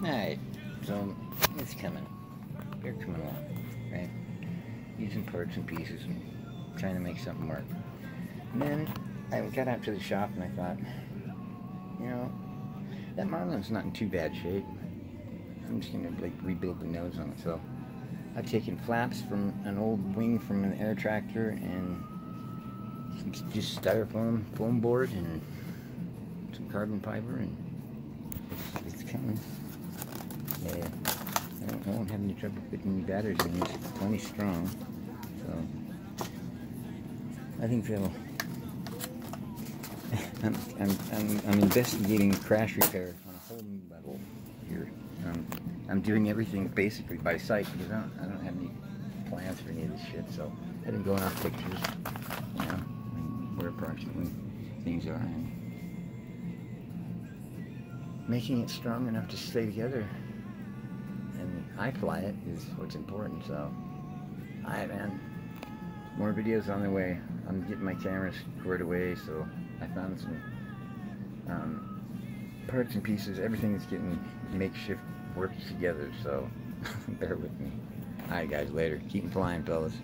Alright, so it's coming. They're coming along, right? Using parts and pieces and trying to make something work. And then I got out to the shop and I thought, you know, that Marlin's not in too bad shape. I'm just gonna like rebuild the nose on it. So I've taken flaps from an old wing from an air tractor and some just styrofoam foam board and some carbon fiber and it's, it's coming. Have any trouble putting any batteries in. It's plenty strong, so I think they'll. I'm, I'm, I'm, I'm investigating crash repair on a whole new level here. Um, I'm doing everything basically by sight because I don't, I don't have any plans for any of this shit. So I've been going off pictures, you know, where approximately things are, and making it strong enough to stay together. And I fly it is what's important. So, alright, man. More videos on the way. I'm getting my cameras squared away, so I found some um, parts and pieces. Everything is getting makeshift worked together, so bear with me. Alright guys, later. Keep flying, fellas.